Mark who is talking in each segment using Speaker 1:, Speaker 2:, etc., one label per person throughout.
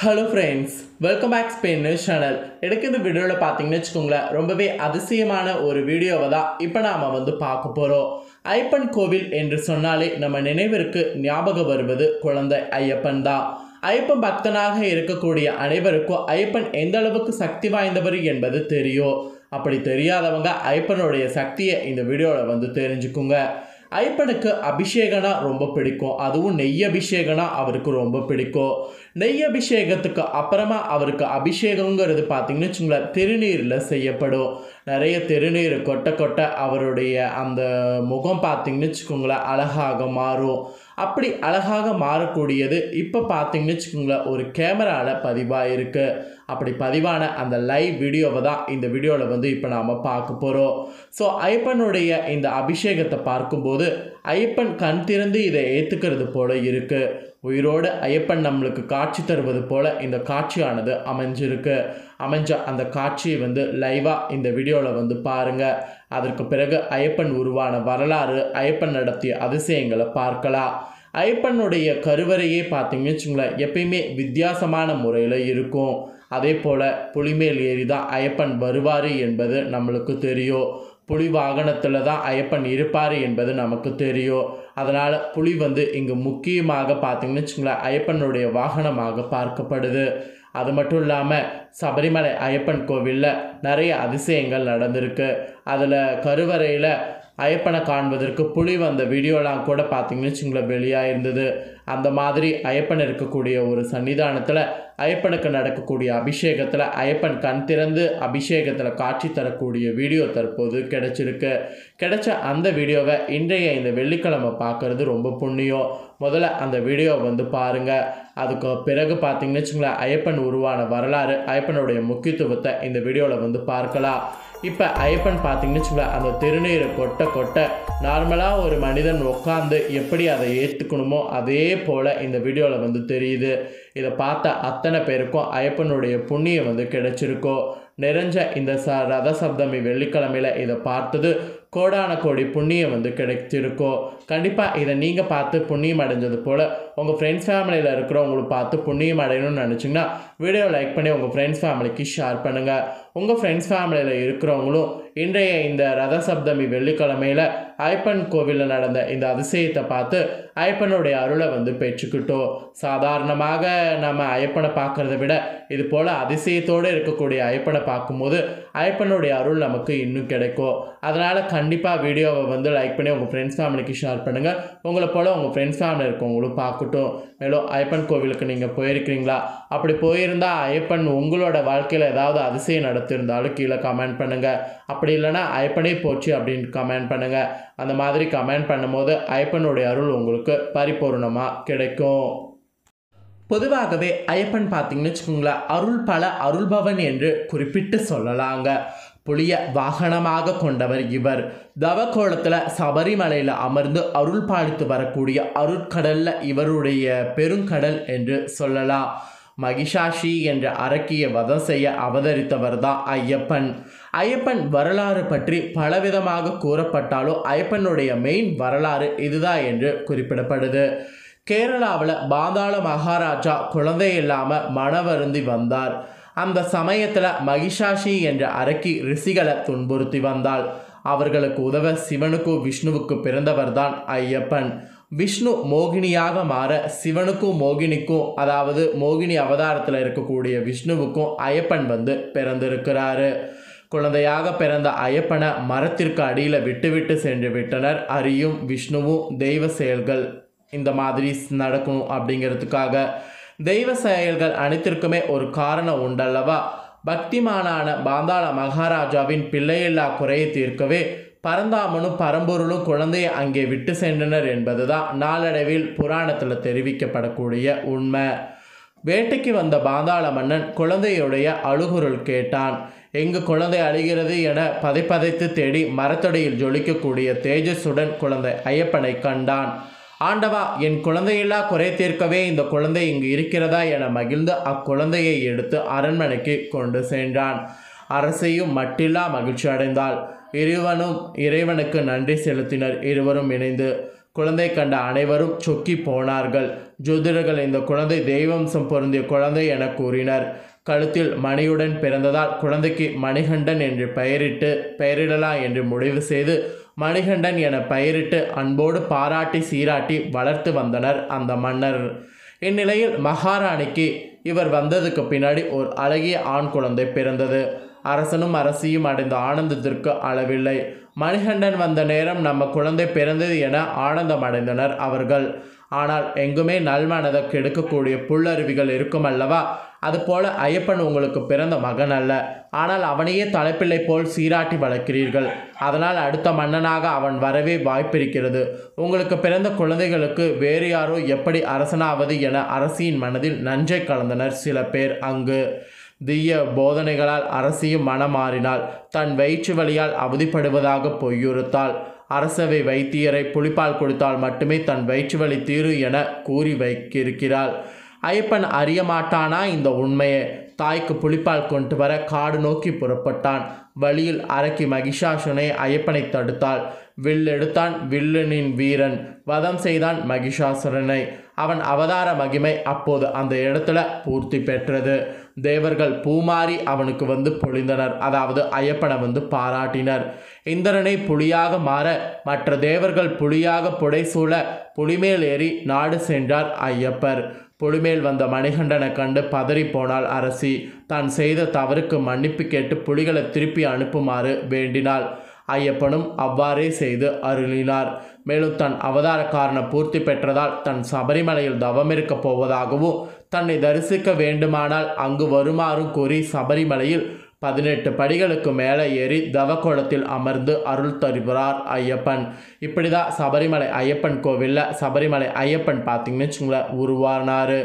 Speaker 1: Hello friends welcome back Spain news channel எனக்கு இந்த வீடியோவில் பார்த்தீங்கன்னு வச்சுக்கோங்களேன் ரொம்பவே அதிசயமான ஒரு வீடியோவை தான் இப்போ நாம் வந்து பார்க்க போகிறோம் ஐப்பன் கோவில் என்று சொன்னாலே நம்ம நினைவிற்கு ஞாபகம் வருவது குழந்தை ஐயப்பன் தான். ஐயப்பன் பக்தனாக இருக்கக்கூடிய அனைவருக்கும் ஐயப்பன் எந்த அளவுக்கு சக்தி வாய்ந்தவர் என்பது தெரியும். அப்படி தெரியாதவங்க ஐயப்பனுடைய சக்தியை இந்த வீடியோவில் வந்து தெரிஞ்சுக்குங்க. ஐப்பனுக்கு அபிஷேகனா ரொம்ப பிடிக்கும். அதுவும் நெய் அபிஷேகனா அவருக்கு ரொம்ப பிடிக்கும். நெய் அபிஷேகத்துக்கு அப்புறமா அவருக்கு அபிஷேகங்கிறது பார்த்தீங்கன்னு வச்சுங்களேன் திருநீரில் செய்யப்படும். நிறைய திருநீர் கொட்ட கொட்ட அவருடைய அந்த முகம் பார்த்தீங்கன்னு வச்சுக்கோங்களேன் அழகாக மாறும். அப்படி அழகாக மாறக்கூடியது இப்போ பார்த்தீங்கன்னு வச்சுக்கோங்களேன் ஒரு கேமராவில் பதிவாக இருக்குது அப்படி பதிவான அந்த லைவ் வீடியோவை தான் இந்த வீடியோவில் வந்து இப்போ நாம் பார்க்க போகிறோம் ஸோ ஐப்பனுடைய இந்த அபிஷேகத்தை பார்க்கும்போது ஐயப்பன் கண் திறந்து இதை ஏற்றுக்கிறது போல இருக்குது உயிரோடு ஐயப்பன் நம்மளுக்கு காட்சி தருவது போல் இந்த காட்சியானது அமைஞ்சிருக்கு. அமைஞ்ச அந்த காட்சியை வந்து லைவாக இந்த வீடியோவில் வந்து பாருங்கள் அதற்கு பிறகு ஐயப்பன் உருவான வரலாறு ஐயப்பன் நடத்திய அதிசயங்களை பார்க்கலாம். ஐயப்பனுடைய கருவறையே பார்த்தீங்கன்னு வச்சுங்களேன் எப்பயுமே வித்தியாசமான முறையில் இருக்கும். அதே போல் புலிமேல் ஏறி தான் ஐயப்பன் வருவார் என்பது நம்மளுக்கு தெரியும். புலி வாகனத்தில் தான் ஐயப்பன் இருப்பார் என்பது நமக்கு தெரியும். அதனால் புலி வந்து இங்கு முக்கியமாக பார்த்தீங்கன்னு வச்சுங்களேன் ஐயப்பனுடைய வாகனமாக பார்க்கப்படுது. அது மட்டும் இல்லாமல் சபரிமலை ஐயப்பன் கோவிலில் நிறைய அதிசயங்கள் நடந்திருக்கு. அதில் கருவறையில் ஐயப்பனை காண்பதற்கு புலி வந்த வீடியோலாம் கூட பார்த்தீங்கன்னு வச்சுங்களேன் வெளியாக இருந்தது. அந்த மாதிரி ஐயப்பன் இருக்கக்கூடிய ஒரு சன்னிதானத்தில் ஐயப்பனுக்கு நடக்கக்கூடிய அபிஷேகத்தில் ஐயப்பன் கண் திறந்து அபிஷேகத்தில் காட்சி தரக்கூடிய வீடியோ தற்போது கிடச்சிருக்கு. கிடைச்ச அந்த வீடியோவை இன்றைய இந்த வெள்ளிக்கிழமை பார்க்குறது ரொம்ப புண்ணியம். முதல்ல அந்த வீடியோவை வந்து பாருங்கள் அதுக்கு பிறகு பார்த்தீங்கன்னு வச்சுங்களேன் ஐயப்பன் உருவான வரலாறு ஐயப்பனுடைய முக்கியத்துவத்தை இந்த வீடியோவில் வந்து பார்க்கலாம். இப்போ ஐயப்பன் பார்த்தீங்கன்னு சொல்ல அந்த திருநீரை கொட்ட கொட்ட நார்மலாக ஒரு மனிதன் உட்காந்து எப்படி அதை ஏற்றுக்கணுமோ அதே போல் இந்த வீடியோவில் வந்து தெரியுது. இதை பார்த்த அத்தனை பேருக்கும் ஐயப்பனுடைய புண்ணியம் வந்து கிடைச்சிருக்கோ. நிறைஞ்ச இந்த ச ரத சப்தமி வெள்ளிக்கிழமையில் இதை பார்த்தது கோடான கோடி புண்ணியம் வந்து கிடைச்சிருக்கோ. கண்டிப்பாக இதை நீங்கள் பார்த்து புண்ணியம் அடைஞ்சது போல் உங்கள் ஃப்ரெண்ட்ஸ் ஃபேமிலியில் இருக்கிறவங்களுக்கு பார்த்து புண்ணியம் அடையணும்னு நினச்சிங்கன்னா வீடியோ லைக் பண்ணி உங்கள் ஃப்ரெண்ட்ஸ் ஃபேமிலிக்கு ஷேர் பண்ணுங்கள் உங்கள் ஃப்ரெண்ட்ஸ் ஃபேமிலியில் இருக்கிறவங்களும் இன்றைய இந்த ரத சப்தமி வெள்ளிக்கிழமையில் ஐப்பன் கோவிலில் நடந்த இந்த அதிசயத்தை பார்த்து ஐப்பனுடைய அருளை வந்து பெற்றுக்கிட்டோம். சாதாரணமாக நம்ம ஐப்பனை பார்க்குறத விட இது போல் அதிசயத்தோடு இருக்கக்கூடிய ஐயப்பனை பார்க்கும்போது ஐப்பனுடைய அருள் நமக்கு இன்னும் கிடைக்கும். அதனால் கண்டிப்பாக வீடியோவை வந்து லைக் பண்ணி உங்கள் ஃப்ரெண்ட்ஸ் ஃபேமிலிக்கு ஷேர் பண்ணுங்கள் உங்களை போல் உங்கள் ஃப்ரெண்ட்ஸ் ஃபேமிலி இருக்கவங்களும் பார்க்கட்டும். மேலும் ஐப்பன் கோவிலுக்கு நீங்கள் போயிருக்கிறீங்களா? அப்படி போயிருந்தால் ஐப்பன் உங்களோட வாழ்க்கையில் ஏதாவது அதிசயம் இருந்தாலும் கீழே கமெண்ட் பண்ணுங்கள் அப்படி இல்லைனா ஐப்பனே போச்சு அப்படின்னு கமெண்ட் பண்ணுங்கள் அந்த மாதிரி கமெண்ட் பண்ணும்போது ஐப்பனுடைய அருள் உங்களுக்கு பரிபூர்ணமாக கிடைக்கும். பொதுவாகவே ஐயப்பன் பார்த்தீங்கன்னு வச்சுக்கோங்களேன் அருள் பல அருள்பவன் என்று குறிப்பிட்டு சொல்லலாங்க. புளிய வாகனமாக கொண்டவர் இவர். தவக்கோலத்தில் சபரிமலையில் அமர்ந்து அருள் பாலித்து வரக்கூடிய அருட்கடலில் இவருடைய பெருங்கடல் என்று சொல்லலாம். மகிஷாஷி என்ற அரக்கிய வதம் செய்ய அவதரித்தவர் தான் ஐயப்பன். ஐயப்பன் வரலாறு பற்றி பலவிதமாக கூறப்பட்டாலும் ஐயப்பனுடைய மெயின் வரலாறு இதுதான் என்று குறிப்பிடப்படுது. கேரளாவில் பாதாள மகாராஜா குழந்தை இல்லாமல் மனவருந்தி வந்தார். அந்த சமயத்தில் மகிஷாஷி என்ற அரக்கி ரிஷிகளை துன்புறுத்தி வந்தாள். அவர்களுக்கு உதவ சிவனுக்கும் விஷ்ணுவுக்கு பிறந்தவர்தான் ஐயப்பன். விஷ்ணு மோகினியாக மாற சிவனுக்கும் மோகினிக்கும் அதாவது மோகினி அவதாரத்தில் இருக்கக்கூடிய விஷ்ணுவுக்கும் ஐயப்பன் வந்து பிறந்திருக்கிறாரு. குழந்தையாக பிறந்த ஐயப்பனை மரத்திற்கு அடியில் விட்டுவிட்டு சென்று விட்டனர். அரியும் விஷ்ணுவும் தெய்வ செயல்கள். இந்த மாதிரி நடக்கும் அப்படிங்கிறதுக்காக தெய்வ செயல்கள் அனைத்திற்குமே ஒரு காரணம் உண்டல்லவா? பக்திமானான பாந்தாள மகாராஜாவின் பிள்ளையில்லா குறையை தீர்க்கவே பரந்தாமனும் பரம்பொருளும் குழந்தையை அங்கே விட்டு சென்றனர் என்பதுதான் நாளடைவில் புராணத்தில் தெரிவிக்கப்படக்கூடிய உண்மை. வேட்டைக்கு வந்த பாந்தாள மன்னன் குழந்தையுடைய அழுகுரல் கேட்டான். எங்கு குழந்தை அழுகிறது என பதைப்பதைத்து தேடி மரத்தடியில் ஜொலிக்கக்கூடிய தேஜஸுடன் குழந்தை ஐயப்பனை கண்டான். ஆண்டவா என் குழந்தையில்லா குறை தீர்க்கவே இந்த குழந்தை இங்கு இருக்கிறதா என மகிழ்ந்து அக்குழந்தையை எடுத்து அரண்மனைக்கு கொண்டு சென்றான். அரசையும் மட்டில்லா மகிழ்ச்சி அடைந்தாள் இருவனும் இறைவனுக்கு நன்றி செலுத்தினர். இருவரும் இணைந்து குழந்தை கண்ட அனைவரும் சொக்கி போனார்கள். ஜோதிடர்கள் இந்த குழந்தை தெய்வம்சம் பொருந்திய குழந்தை என கூறினர். கழுத்தில் மணியுடன் பிறந்ததால் குழந்தைக்கு மணிகண்டன் என்று பெயரிட்டு பெயரிடலாம் என்று முடிவு செய்து மணிகண்டன் என பெயரிட்டு அன்போடு பாராட்டி சீராட்டி வளர்த்து வந்தனர் அந்த மன்னர். இந்நிலையில் மகாராணிக்கு இவர் வந்ததுக்கு பின்னாடி ஒரு அழகிய ஆண் குழந்தை பிறந்தது. அரசனும் அரசியும் அடைந்த ஆனந்தத்திற்கு அளவில்லை. மணிகண்டன் வந்த நேரம் நம்ம குழந்தை பிறந்தது என ஆனந்தம் அடைந்தனர் அவர்கள். ஆனால் எங்குமே நல்மனதை கெடுக்கக்கூடிய புல்லருவிகள் இருக்கும் அல்லவா? அதுபோல ஐயப்பன் உங்களுக்கு பிறந்த மகன் அல்ல. ஆனால் அவனையே தலைப்பிள்ளை போல் சீராட்டி வளர்க்கிறீர்கள். அதனால் அடுத்த மன்னனாக அவன் வரவே வாய்ப்பிருக்கிறது. உங்களுக்கு பிறந்த குழந்தைகளுக்கு வேறு யாரோ எப்படி அரசனாவது என அரசியின் மனதில் நஞ்சை கலந்தனர் சில பேர் அங்கு. தீய போதனைகளால் அரசியும் மாறினாள் தன் வயிற்று வலியால் அவதிப்படுவதாக பொய்யுறுத்தாள். அரசவை வைத்தியரை புலிப்பால் கொடுத்தால் மட்டுமே தன் வயிற்று வலி தீரு என கூறி வைக்கிருக்கிறாள் ஐயப்பன் அறிய மாட்டானா இந்த உண்மையை? தாய்க்கு புளிப்பால் கொண்டு வர காடு நோக்கி புறப்பட்டான். வழியில் அரக்கி மகிஷாசுனை ஐயப்பனை தடுத்தாள். வில்லெடுத்தான் வில்லனின் வீரன். வதம் செய்தான் மகிஷாசுரனை. அவன் அவதார மகிமை அப்போது அந்த இடத்துல பூர்த்தி பெற்றது. தேவர்கள் பூமாறி அவனுக்கு வந்து பொழிந்தனர். அதாவது ஐயப்பனை வந்து பாராட்டினர். இந்திரனை புலியாக மாற மற்ற தேவர்கள் புலியாக புடைசூழ புலிமேல் ஏறி நாடு சென்றார் ஐயப்பர். புலிமேல் வந்த மணிகண்டனை கண்டு பதறி போனாள் அரசி. தான் செய்த தவறுக்கு மன்னிப்பு கேட்டு புலிகளை திருப்பி அனுப்புமாறு வேண்டினாள். ஐயப்பனும் அவ்வாறே செய்து அருளினார். மேலும் தன் அவதார காரண பூர்த்தி பெற்றதால் தன் சபரிமலையில் தவமிருக்கப் போவதாகவும் தன்னை தரிசிக்க வேண்டுமானால் அங்கு வருமாறும் கூறி சபரிமலையில் பதினெட்டு படிகளுக்கு மேலே ஏறி தவக்கோலத்தில் அமர்ந்து அருள் தருகிறார் ஐயப்பன். இப்படி தான் சபரிமலை ஐயப்பன் கோவிலில் சபரிமலை ஐயப்பன் பார்த்திங்கன்னு வச்சுங்களேன் உருவானார்.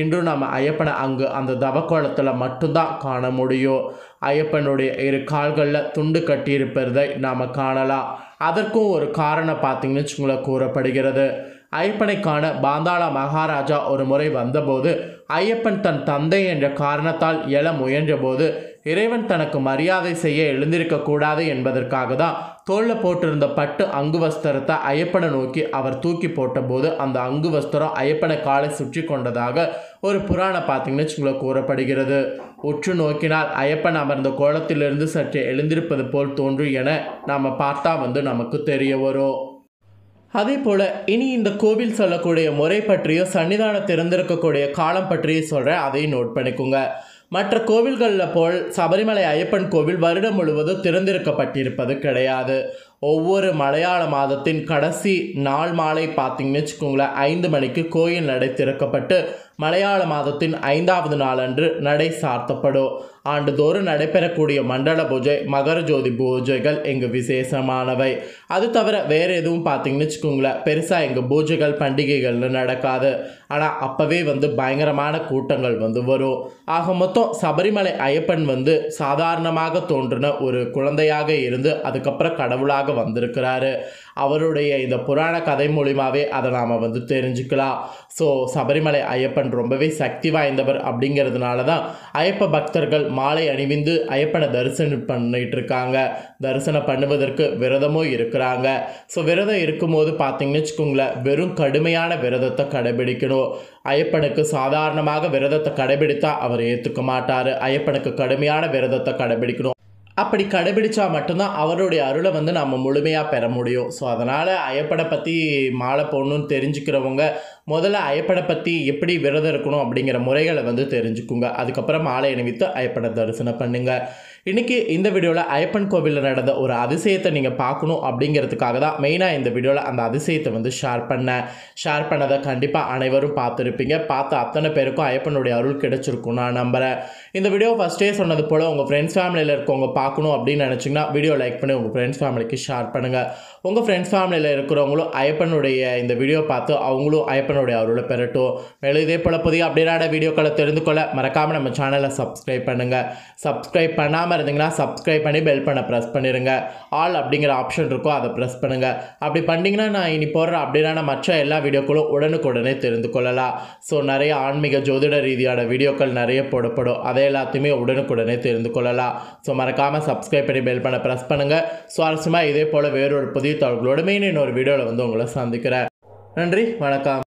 Speaker 1: இன்றும் நம்ம ஐயப்பனை அங்கு அந்த தவக்கோலத்தில் மட்டும்தான் காண முடியும். ஐயப்பனுடைய இரு கால்களில் துண்டு கட்டியிருப்பதை நாம் காணலாம். அதற்கும் ஒரு காரணம் பார்த்திங்கன்னு வச்சுங்களேன் கூறப்படுகிறது. ஐயப்பனை காண பாந்தாள மகாராஜா ஒரு முறை வந்தபோது ஐயப்பன் தன் தந்தை என்ற காரணத்தால் எழ முயன்றபோது இறைவன் தனக்கு மரியாதை செய்ய எழுந்திருக்க கூடாது என்பதற்காக தான் தோளில் போட்டிருந்த பட்டு அங்கு வஸ்திரத்தை ஐயப்பனை நோக்கி அவர் தூக்கி போட்டபோது அந்த அங்கு வஸ்திரம் ஐயப்பனை காலை சுற்றி கொண்டதாக ஒரு புராணம் பார்த்தீங்கன்னு வச்சுங்களேன் கூறப்படுகிறது. உற்று நோக்கினால் ஐயப்பன் அமர்ந்த கோலத்திலிருந்து சற்று எழுந்திருப்பது போல் தோன்றும் என நாம் பார்த்தா வந்து நமக்கு தெரிய வரும். அதே போல் இனி இந்த கோவில் சொல்லக்கூடிய முறை பற்றியோ சன்னிதானம் திறந்திருக்கக்கூடிய காலம் பற்றியோ சொல்கிறேன் அதையும் நோட் பண்ணிக்கோங்க. மற்ற கோவில்களில் போல் சபரிமலை ஐயப்பன் கோவில் வருடம் முழுவதும் திறந்திருக்கப்பட்டிருப்பது கிடையாது. ஒவ்வொரு மலையாள மாதத்தின் கடைசி நாள் மாலை பார்த்தீங்கன்னு வச்சுக்கோங்களேன் ஐந்து மணிக்கு கோயில் நடை திறக்கப்பட்டு மலையாள மாதத்தின் ஐந்தாவது நாளன்று நடை சார்த்தப்படும். ஆண்டுதோறும் நடைபெறக்கூடிய மண்டல பூஜை மகர ஜோதி பூஜைகள் எங்கள் விசேஷமானவை. அது தவிர வேறு எதுவும் பார்த்தீங்கன்னு வச்சுக்கோங்களேன் பெருசாக எங்கள் பூஜைகள் பண்டிகைகள்னு நடக்காது. ஆனால் அப்போவே வந்து பயங்கரமான கூட்டங்கள் வந்து வரும். ஆக மொத்தம் சபரிமலை ஐயப்பன் வந்து சாதாரணமாக தோன்றின ஒரு குழந்தையாக இருந்து அதுக்கப்புறம் கடவுளாக வந்திருக்கிறாரு. அவருடைய இந்த புராண கதை மூலியமாகவே அதை நாம் வந்து தெரிஞ்சுக்கலாம். ஸோ சபரிமலை ஐயப்பன் ரொம்பவே சக்தி வாய்ந்தவர் அப்படிங்கிறதுனால தான் ஐயப்ப பக்தர்கள் மாலை அணிவிந்து ஐயப்பனை தரிசனம் பண்ணிட்டு இருக்காங்க தரிசனம் பண்ணுவதற்கு விரதமும் இருக்கிறாங்க. ஸோ விரதம் இருக்கும்போது பார்த்தீங்கன்னு வச்சுக்கோங்களேன் வெறும் கடுமையான விரதத்தை கடைபிடிக்கணும். ஐயப்பனுக்கு சாதாரணமாக விரதத்தை கடைபிடித்தா அவர் ஏற்றுக்க மாட்டார். ஐயப்பனுக்கு கடுமையான விரதத்தை கடைபிடிக்கணும். அப்படி கடைபிடிச்சா மட்டும்தான் அவருடைய அருளை வந்து நம்ம முழுமையாக பெற முடியும். ஸோ அதனால் ஐயப்பனை பற்றி மாலை போடணும்னு தெரிஞ்சுக்கிறவங்க முதல்ல ஐயப்பனை பற்றி எப்படி விரதம் இருக்கணும் அப்படிங்கிற முறைகளை வந்து தெரிஞ்சுக்குங்க. அதுக்கப்புறம் மாலை அணிவித்து ஐயப்பனை தரிசனம் பண்ணுங்கள் இன்றைக்கி இந்த வீடியோவில் ஐயப்பன் கோவிலில் நடந்த ஒரு அதிசயத்தை நீங்கள் பார்க்கணும் அப்படிங்கிறதுக்காக தான் மெயினாக இந்த வீடியோவில் அந்த அதிசயத்தை வந்து ஷேர் பண்ணேன். ஷேர் பண்ணதை கண்டிப்பாக அனைவரும் பார்த்துருப்பீங்க. பார்த்து அத்தனை பேருக்கும் ஐயப்பனுடைய அருள் கிடைச்சிருக்கும் நான் நம்புகிறேன் இந்த வீடியோ ஃபஸ்ட்டே சொன்னது போல் உங்கள் ஃப்ரெண்ட்ஸ் ஃபேமிலியில் இருக்கவங்க பார்க்கணும் அப்படின்னு நினச்சிங்கன்னா வீடியோ லைக் பண்ணி உங்கள் ஃப்ரெண்ட்ஸ் ஃபேமிலிக்கு ஷேர் பண்ணுங்கள் உங்கள் ஃப்ரெண்ட்ஸ் ஃபேமிலியில் இருக்கிறவங்களும் ஐயப்பனுடைய இந்த வீடியோ பார்த்து அவங்களும் ஐயப்பன் ஐயப்பனுடைய அருளை பெறட்டும். மேலும் இதே போல் புதிய அப்டேட்டான வீடியோக்களை தெரிந்து கொள்ள மறக்காமல் நம்ம சேனலை சப்ஸ்கிரைப் பண்ணுங்கள் சப்ஸ்கிரைப் பண்ணாமல் இருந்தீங்கன்னா சப்ஸ்கிரைப் பண்ணி பெல் பண்ண ப்ரெஸ் பண்ணிடுங்க ஆல் அப்படிங்கிற ஆப்ஷன் இருக்கோ அதை ப்ரெஸ் பண்ணுங்கள் அப்படி பண்ணிங்கன்னா நான் இனி போடுற அப்டேட்டான மற்ற எல்லா வீடியோக்களும் உடனுக்குடனே தெரிந்து கொள்ளலாம். ஸோ நிறைய ஆன்மீக ஜோதிட ரீதியான வீடியோக்கள் நிறைய போடப்படும். அதை எல்லாத்தையுமே உடனுக்குடனே தெரிந்து கொள்ளலாம். ஸோ மறக்காமல் சப்ஸ்கிரைப் பண்ணி பெல் பண்ண ப்ரெஸ் பண்ணுங்கள் சுவாரஸ்யமாக இதே போல் வேறொரு புதிய தகவல்களோட மெயின் இன்னொரு வீடியோவில் வந்து உங்களை சந்திக்கிறேன். நன்றி வணக்கம்.